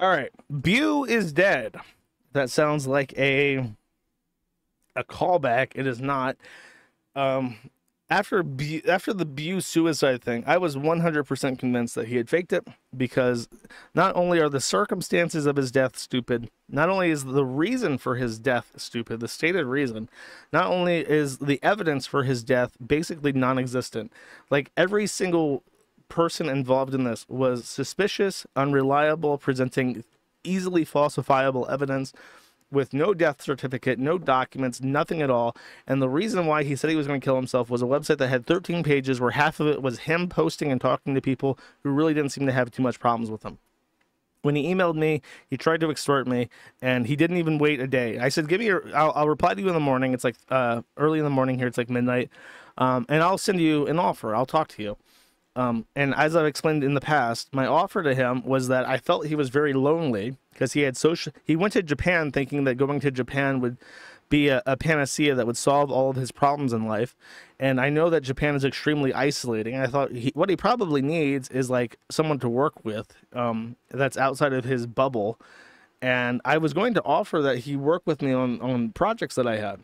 All right, Byuu is dead. That sounds like a a callback. It is not. Um, after Bu- after the Byuu suicide thing, I was 100% convinced that he had faked it because not only are the circumstances of his death stupid, not only is the reason for his death stupid, the stated reason, not only is the evidence for his death basically non-existent. Like every single person involved in this was suspicious, unreliable, presenting easily falsifiable evidence with no death certificate, no documents, nothing at all. And the reason why he said he was going to kill himself was a website that had 13 pages where half of it was him posting and talking to people who really didn't seem to have too much problems with him. When he emailed me, he tried to extort me, and he didn't even wait a day. I said, "Give me your. I'll, I'll reply to you in the morning. It's like uh, early in the morning here. It's like midnight, um, and I'll send you an offer. I'll talk to you." Um, and as I've explained in the past, my offer to him was that I felt he was very lonely because he had social. He went to Japan thinking that going to Japan would be a, a, panacea that would solve all of his problems in life. And I know that Japan is extremely isolating. I thought he, what he probably needs is like someone to work with um, that's outside of his bubble. And I was going to offer that he work with me on on projects that I had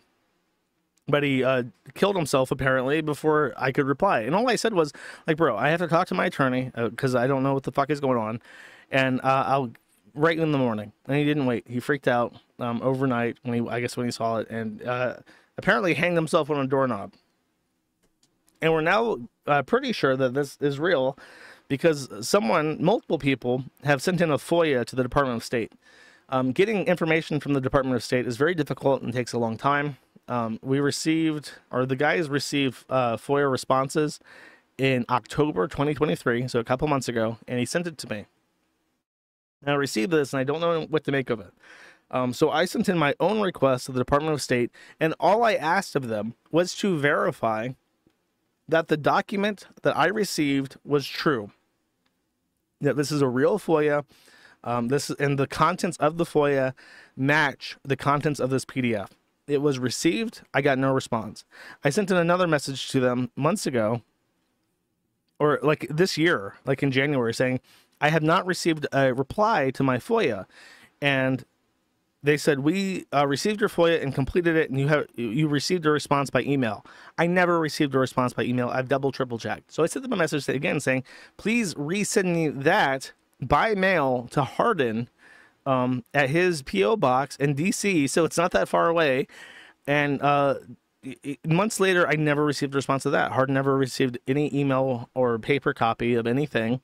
but he uh, killed himself apparently before I could reply. And all I said was, like, bro, I have to talk to my attorney because uh, I don't know what the fuck is going on, and uh, I'll write in the morning. And he didn't wait. He freaked out um, overnight when he, I guess, when he saw it, and uh, apparently hanged himself on a doorknob. And we're now uh, pretty sure that this is real because someone, multiple people, have sent in a FOIA to the Department of State. Um, getting information from the Department of State is very difficult and takes a long time um, we received, or the guys received uh, FOIA responses in October 2023, so a couple months ago, and he sent it to me. And I received this, and I don't know what to make of it. Um, so I sent in my own request to the Department of State, and all I asked of them was to verify that the document that I received was true. That this is a real FOIA. Um, this and the contents of the FOIA match the contents of this PDF. It was received. I got no response. I sent in another message to them months ago, or like this year, like in January, saying, I have not received a reply to my FOIA. And they said we uh, received your FOIA and completed it, and you have you received a response by email. I never received a response by email. I've double triple checked. So I sent them a message again saying, please resend me that by mail to Hardin um, at his PO box in DC, so it's not that far away. And uh, months later, I never received a response to that. Hard never received any email or paper copy of anything.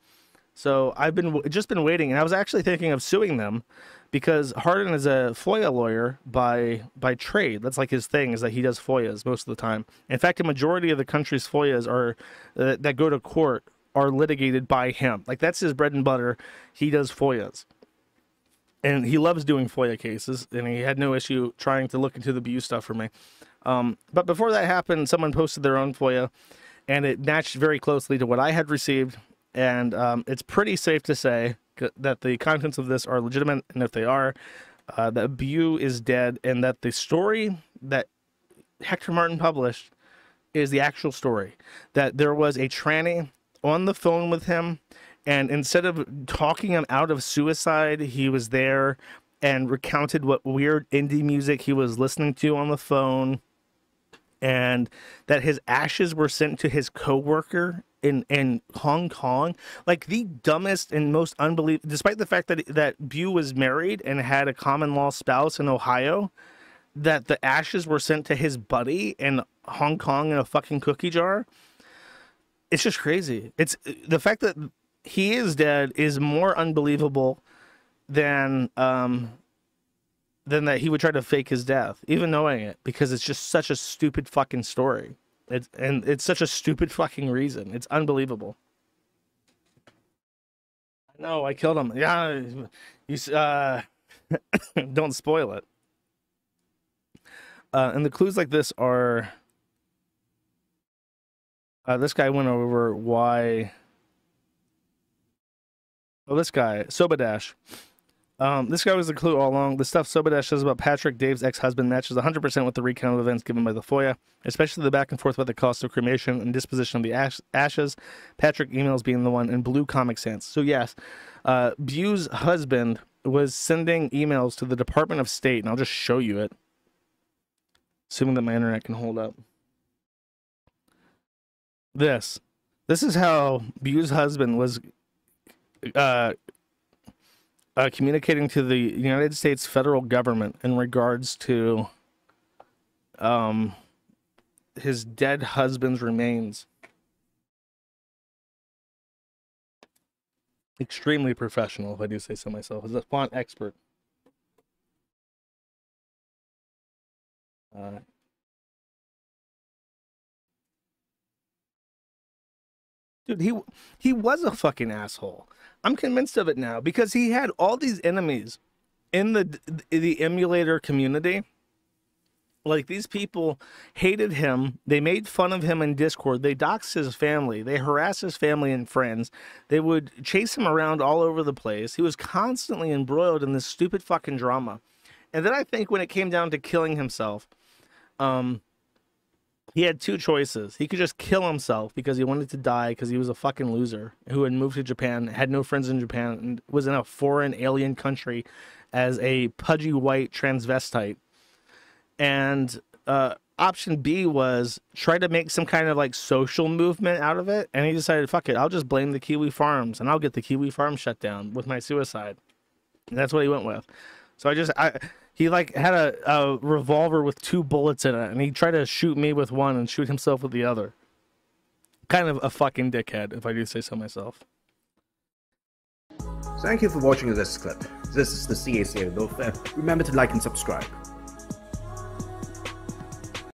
So I've been just been waiting, and I was actually thinking of suing them because Hardin is a FOIA lawyer by by trade. That's like his thing is that he does FOIAs most of the time. In fact, a majority of the country's FOIAs are uh, that go to court are litigated by him. Like that's his bread and butter. He does FOIAs and he loves doing FOIA cases, and he had no issue trying to look into the Byuu stuff for me. Um, but before that happened, someone posted their own FOIA, and it matched very closely to what I had received. And um, it's pretty safe to say that the contents of this are legitimate, and if they are, uh, that is dead, and that the story that Hector Martin published is the actual story. That there was a tranny on the phone with him and instead of talking him out of suicide, he was there and recounted what weird indie music he was listening to on the phone and that his ashes were sent to his coworker in in Hong Kong, like the dumbest and most unbelievable. Despite the fact that that Byuu was married and had a common law spouse in Ohio, that the ashes were sent to his buddy in Hong Kong in a fucking cookie jar. It's just crazy. It's the fact that he is dead is more unbelievable than um than that he would try to fake his death, even knowing it, because it's just such a stupid fucking story. It's and it's such a stupid fucking reason. It's unbelievable. No, I killed him. Yeah, you uh, don't spoil it. Uh, and the clues like this are. Uh, this guy went over why Oh, this guy, Sobadash. Um, this guy was the clue all along. The stuff Sobadash says about Patrick, Dave's ex-husband, matches 100% with the recount of events given by the FOIA, especially the back and forth about the cost of cremation and disposition of the ash- ashes. Patrick emails being the one in blue Comic Sans. So yes, uh, Byuu's husband was sending emails to the Department of State, and I'll just show you it, assuming that my internet can hold up. This, this is how Byuu's husband was uh, uh, communicating to the United States federal government in regards to um, his dead husband's remains. Extremely professional, if I do say so myself. As a font expert. Uh, dude, he he was a fucking asshole. I'm convinced of it now because he had all these enemies in the the emulator community. Like these people hated him. They made fun of him in discord. They doxed his family. They harassed his family and friends. They would chase him around all over the place. He was constantly embroiled in this stupid fucking drama. And then i think when it came down to killing himself um he had two choices he could just kill himself because he wanted to die because he was a fucking loser who had moved to japan had no friends in japan and was in a foreign alien country as a pudgy white transvestite and uh, option B was try to make some kind of like social movement out of it. And he decided, fuck it, I'll just blame the Kiwi farms and I'll get the Kiwi farm shut down with my suicide. And that's what he went with. So I just, I, he like had a, a revolver with two bullets in it and he tried to shoot me with one and shoot himself with the other. Kind of a fucking dickhead, if I do say so myself. Thank you for watching this clip. This is the CACA Remember to like and subscribe.